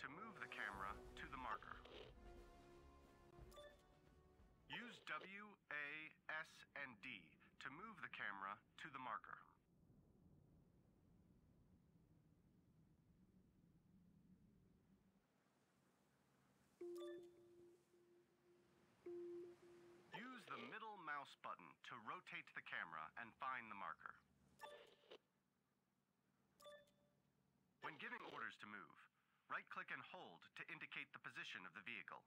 to move the camera to the marker. Use W, A, S, and D to move the camera to the marker. Use the middle mouse button to rotate the camera and find the marker. When giving orders to move, right-click and hold to indicate the position of the vehicle.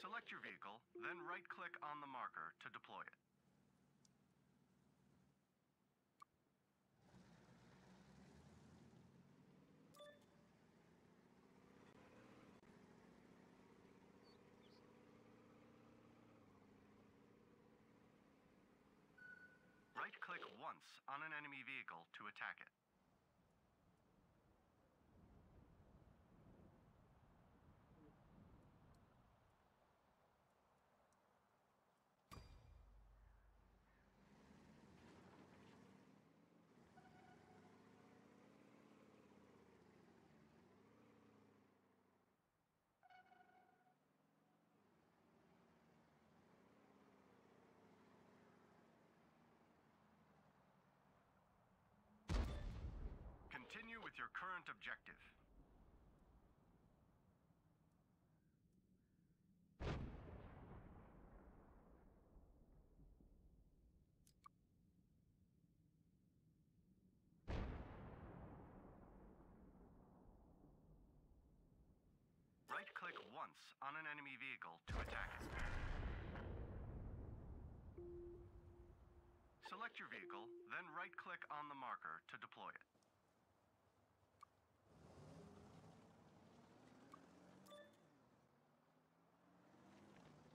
Select your vehicle, then right-click on the marker to deploy it. Right-click once on an enemy vehicle to attack it. Continue with your current objective. Right-click once on an enemy vehicle to attack it. Select your vehicle, then right-click on the marker to deploy it.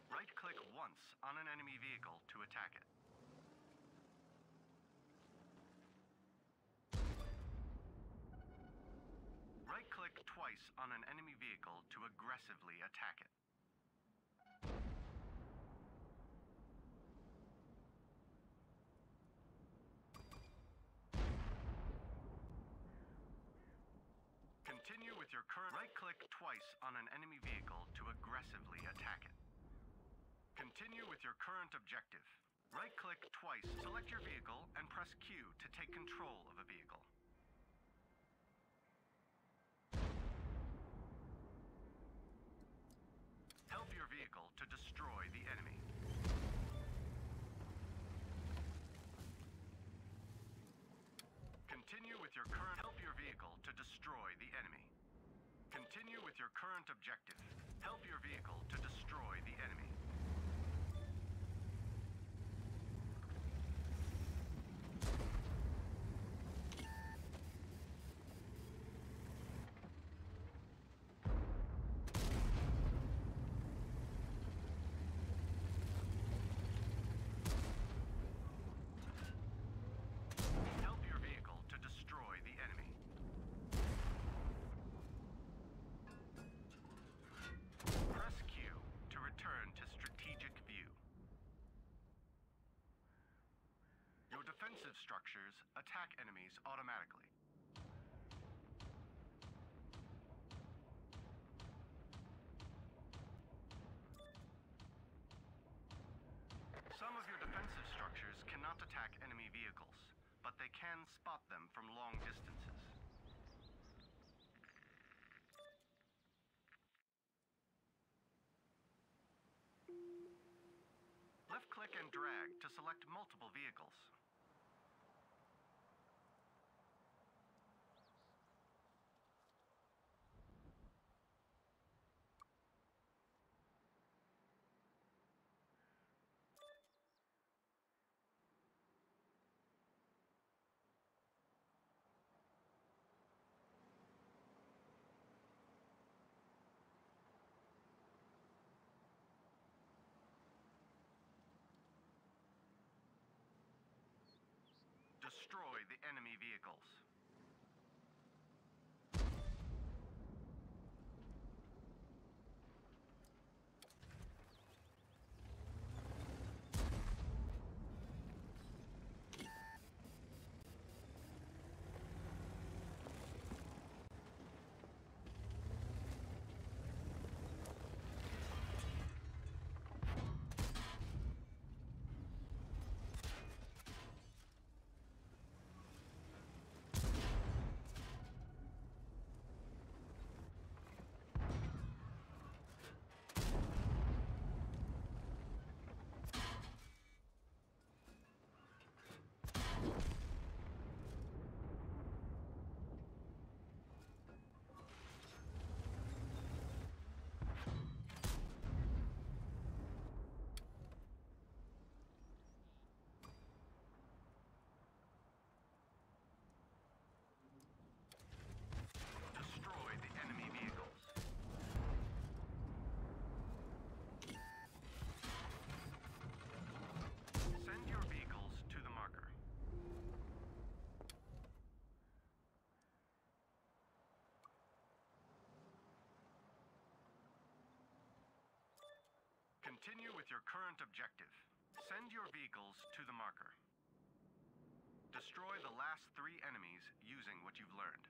Right-click once on an enemy vehicle to attack it. Right-click twice on an enemy vehicle to aggressively attack it. Continue with your current... Right-click twice on an enemy vehicle to aggressively attack it. Continue with your current objective. Right-click twice, select your vehicle, and press Q to take control of a vehicle. Help your vehicle to destroy the enemy. Continue with your current... Help your vehicle to destroy the enemy. Continue with your current objective. Help your vehicle to destroy the enemy. Help your vehicle to destroy the enemy. Press Q to return to strategic view. Your defensive structures attack enemies automatically. Some of your defensive structures cannot attack enemy vehicles, but they can spot them from long distances. Left-click and drag to select multiple vehicles. destroy the enemy vehicles. Continue with your current objective. Send your vehicles to the marker. Destroy the last three enemies using what you've learned.